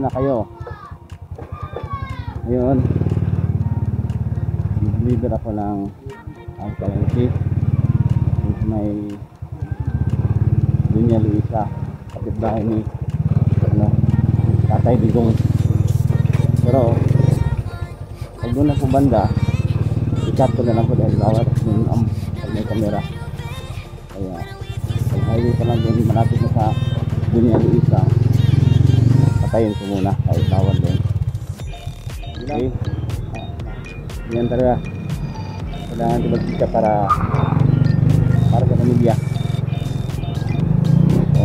na kayo. Ngayon, nag-deliver ako ng alkalinity. Dito may Dunya Luisa, kapitbahay ni ano, Tatay Digong. Pero, pag doon ako banda, i-cut ko na lang po dahil bawat um, pag may camera. Kaya, pag highway pa lang doon, malapit na sa Dunya Luisa, patayin ko muna kahit bawal doon. Okay. Yan talaga. Kailangan din magkita para para sa pamilya.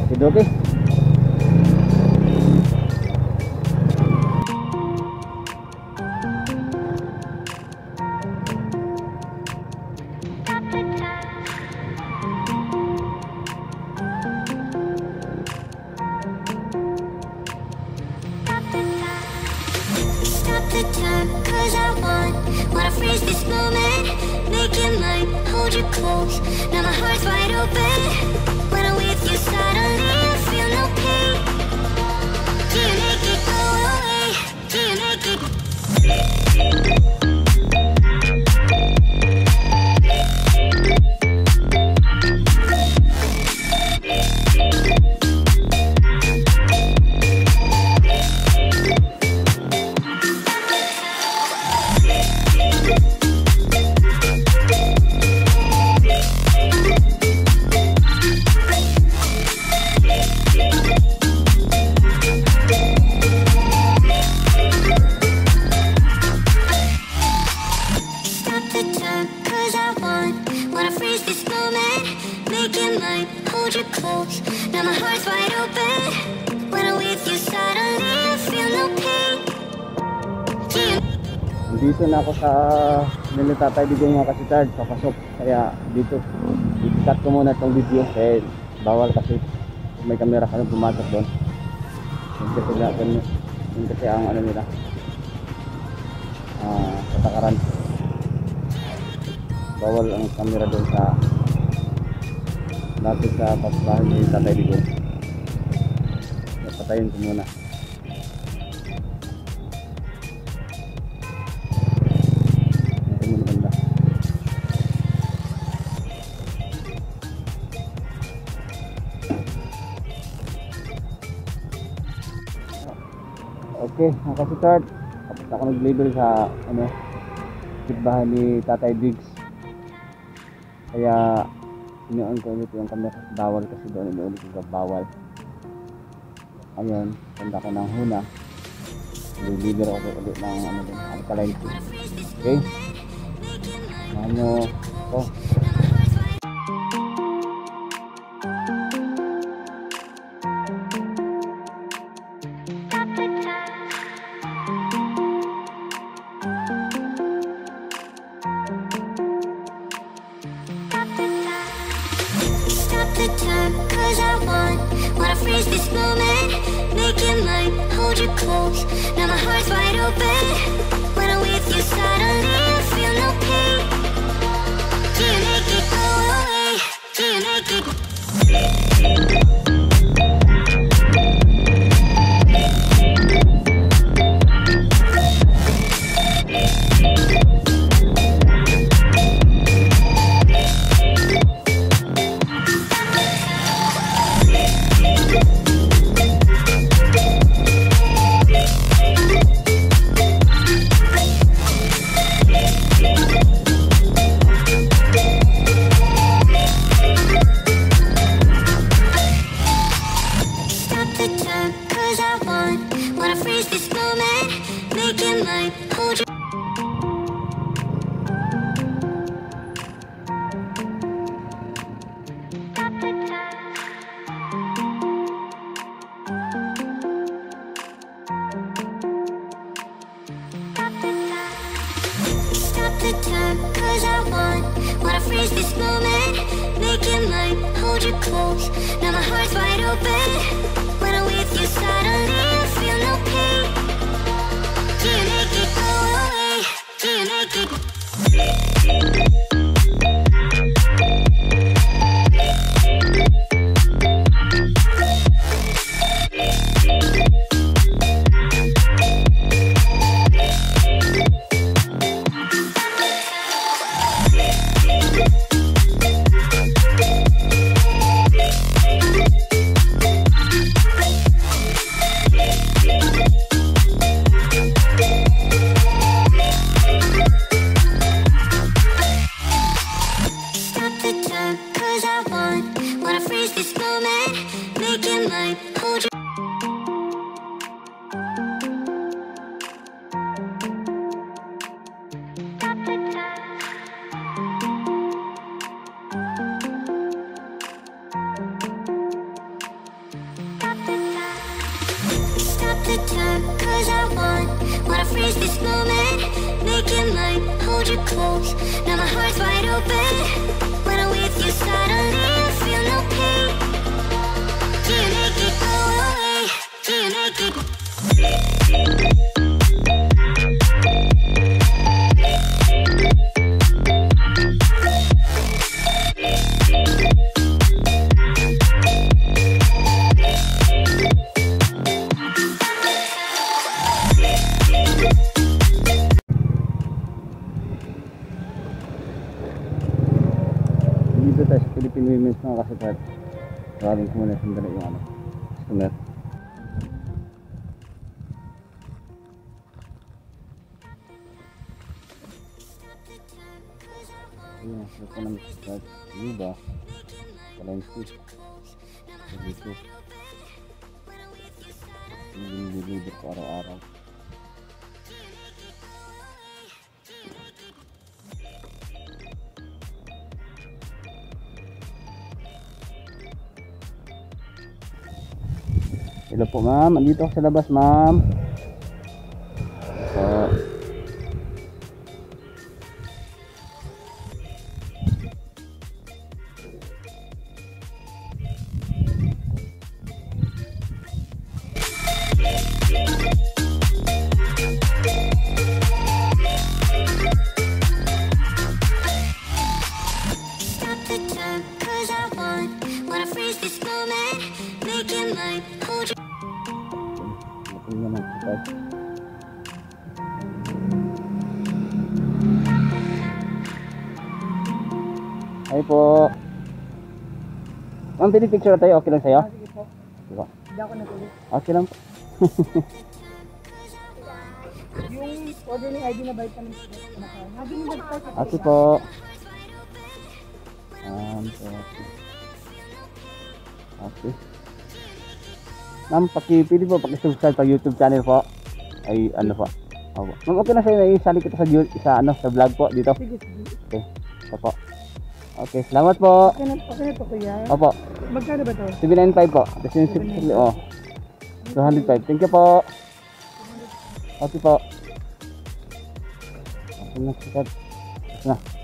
Okay, okay. Freeze this moment. Make it mine, hold you close. Now my heart's wide open. When I'm with you suddenly I feel no pain. Do you make it go away? Do you make it Dito na ako sa nila tatay Digong mga kasitard, papasok. Kaya dito, i-cut ko muna itong video dahil bawal kasi may camera ka nang pumasok doon. Yung kasi natin, yung kasi ang ano nila, ah, katakaran. Bawal ang camera doon sa lapit sa papabahay ni tatay Digong. Patayin ko muna. Okay, mga kasitard. Tapos ako nag-label sa ano, bahay ni Tatay Diggs. Kaya inuon ko ulit yung camera bawal kasi doon inuulit ko bawal. Ayun, tanda ko ng huna. Deliver ako ulit ng ano din, alkaline tea. Okay? Ano ko? Stop the time, cause I want freeze this moment Make it mine, hold you close Now my heart's wide open. When I'm with you suddenly this moment Make it mine, hold you close. Now my heart's freeze this moment, make it mine, hold you close. Now my heart's wide open. When I'm with you, suddenly I feel no pain. Do you make it go away? Do you make it? Dito tayo sa Philippine Women's mga kasipat. Tawagin ko muna sandali yung ano. Customer. Ayun, ito po ng kasipat. Yuba. Kalensi. Dito. Yung. Hello po ma'am, andito sa labas ma'am. Po. Cause I want. Wanna freeze this moment, make it mine, hold you. Naman kasipat. Hi po. Ma'am, pinipicture tayo. Okay lang sa'yo? Sige po. Diba? Hindi ako natuloy. Okay lang po. Yung ordering ID na vitamin C na kinakain. Naging yung website ko. Okay po. Um, okay. Okay. Ma'am, pakipili po, pakisubscribe sa YouTube channel po. Ay, ano po. Opo. Ma'am, okay na sa'yo na isali kita sa, sa, ano, sa vlog po dito. Sige, sige. Okay. Ito po. Okay, salamat po. Okay na, okay na to kuya. Opo, Magkano ba to? 795 po. Kasi yung sip- oh. 205. Thank you po. Okay po. Okay na, sikat. Okay na.